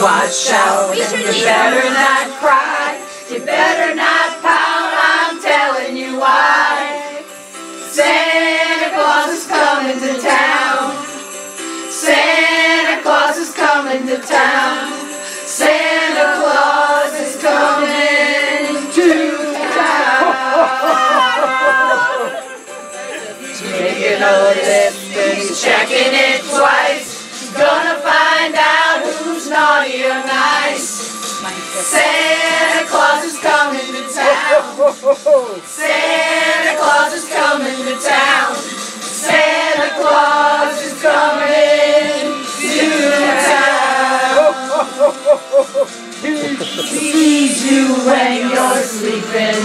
watch out. You better not cry. You better not pout. I'm telling you why. Santa Claus is coming to town. Santa Claus is coming to town. Santa Claus is coming to town. Making a list and he's checking it twice. Santa Claus is coming to town. Santa Claus is coming to town. Santa Claus is coming to town. He sees you when you're sleeping.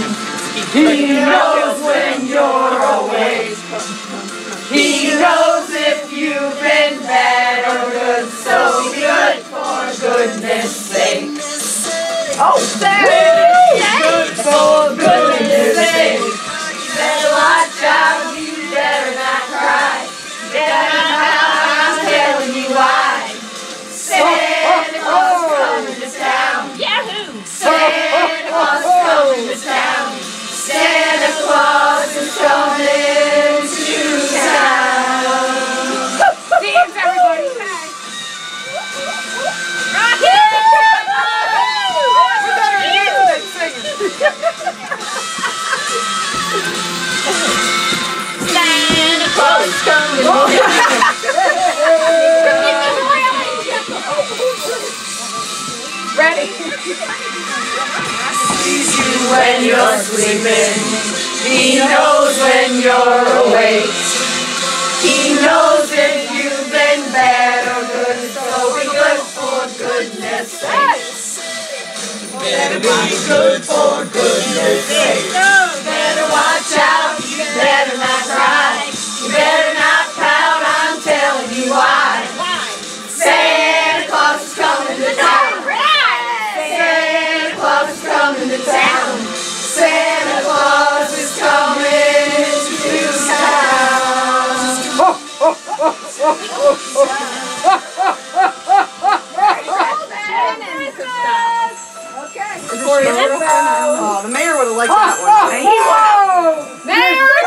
He knows Oh, there! For goodness sake. You better watch out, you better not cry. You better not pout, I'm telling you why. Santa Claus is coming to town. Yahoo! Santa Claus is coming to town. Santa Claus is coming to town. Dance, everybody! Santa Ready? sees you when you're sleeping. He knows when you're awake. He knows if you've been bad or good, so be good for goodness sake. Better be good for goodness sake. Oh, the mayor would have liked that one. Christmas!